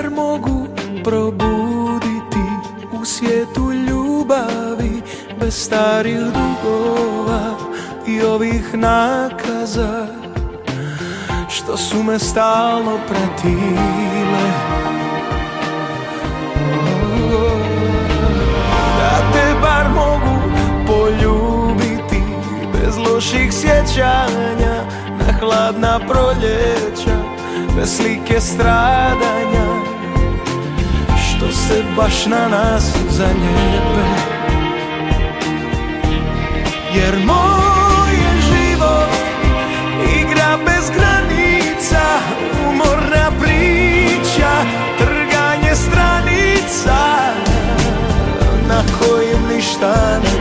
zar mogu probuditi u svijetu ljubavi bez starih dugova i ovih nakaza što su me stalno pratile. Da te bar mogu poljubiti bez loših sjećanja na hladna proljeća bez slike stradanja. Što se baš na nas zaljepe Jer moj je život Igra bez granica Umorna priča Trganje stranica Na kojim ništa ne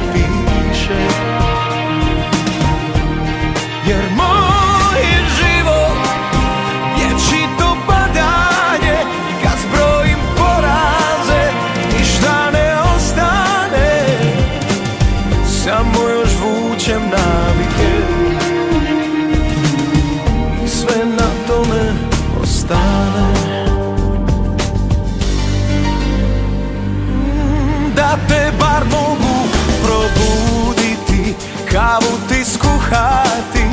majke I sve na tome ostane. Da te bar mogu probuditi Kavu ti skuhati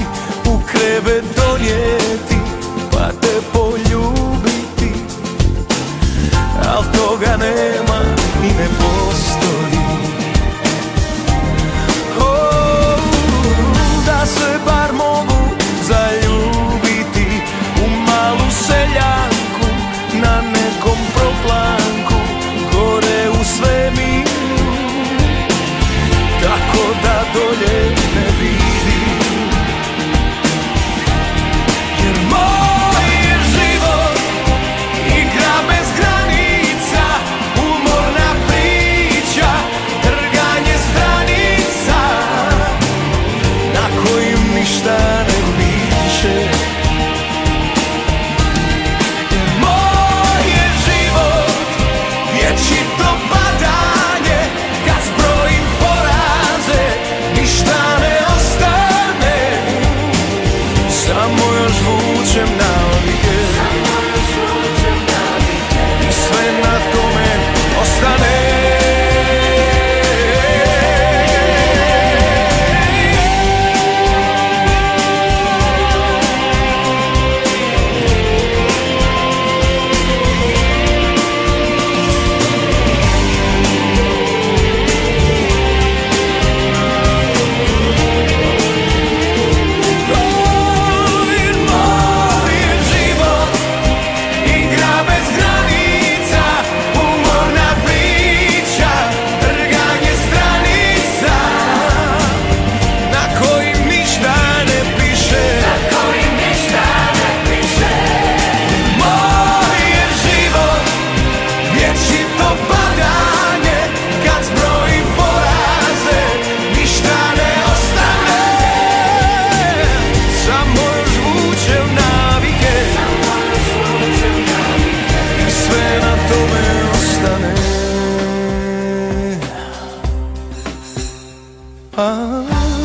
U krevet donijeti Pa te poljubiti. Al toga nema i ne Ah.